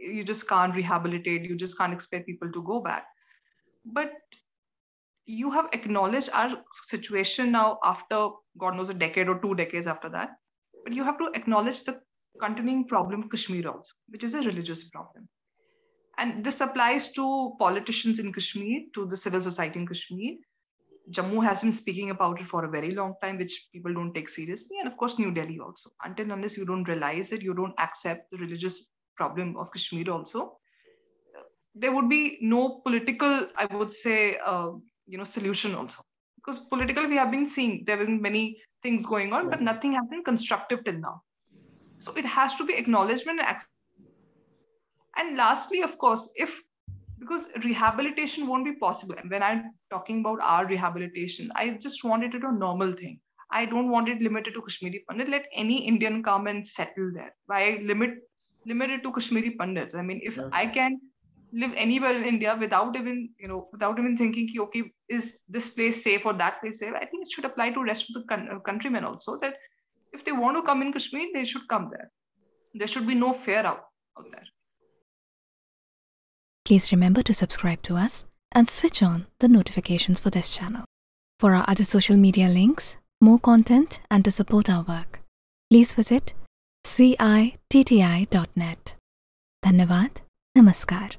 you just can't rehabilitate, you just can't expect people to go back. But you have acknowledged our situation now after God knows a decade or two decades after that. But you have to acknowledge the continuing problem Kashmir also, which is a religious problem. And this applies to politicians in Kashmir, to the civil society in Kashmir. Jammu has been speaking about it for a very long time, which people don't take seriously. And of course, New Delhi also. Until unless you don't realize it, you don't accept the religious problem of Kashmir also, there would be no political, I would say, uh, you know, solution also. Because politically, we have been seeing there have been many things going on, but nothing has been constructive till now. So it has to be acknowledgement and and lastly, of course, if because rehabilitation won't be possible. And when I'm talking about our rehabilitation, I just wanted it to a normal thing. I don't want it limited to Kashmiri Pandit. Let any Indian come and settle there. Why limit limited to Kashmiri Pandits? I mean, if yeah. I can live anywhere in India without even, you know, without even thinking, okay, is this place safe or that place safe? I think it should apply to rest of the uh, countrymen also that if they want to come in Kashmir, they should come there. There should be no fear out, out there. Please remember to subscribe to us and switch on the notifications for this channel. For our other social media links, more content, and to support our work, please visit C I T T I dot net धन्यवाद नमस्कार।